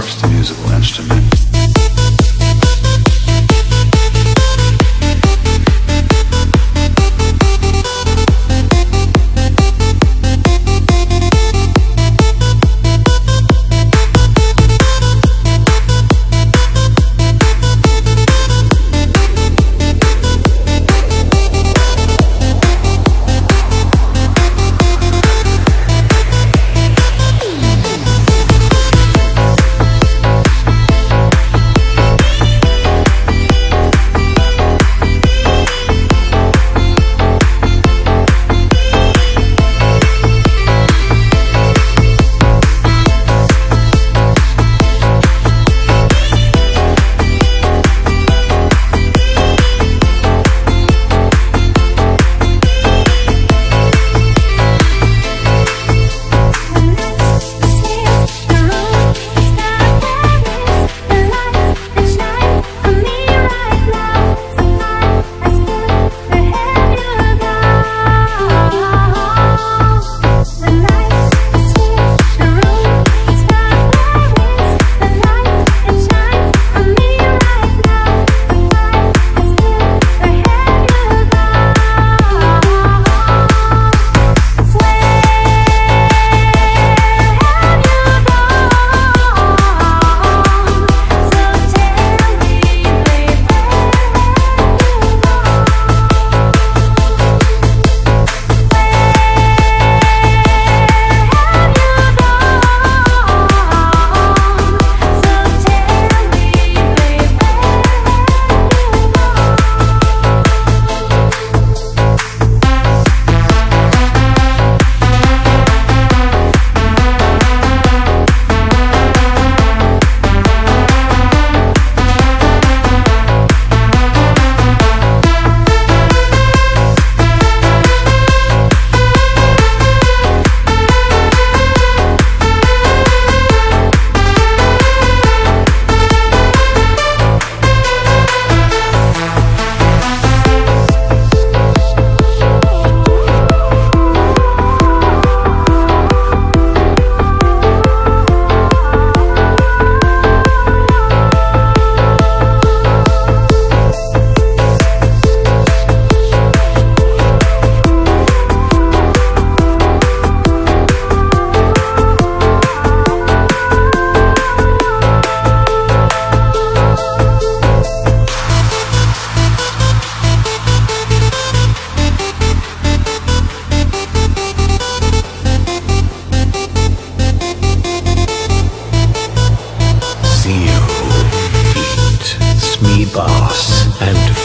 first musical instrument and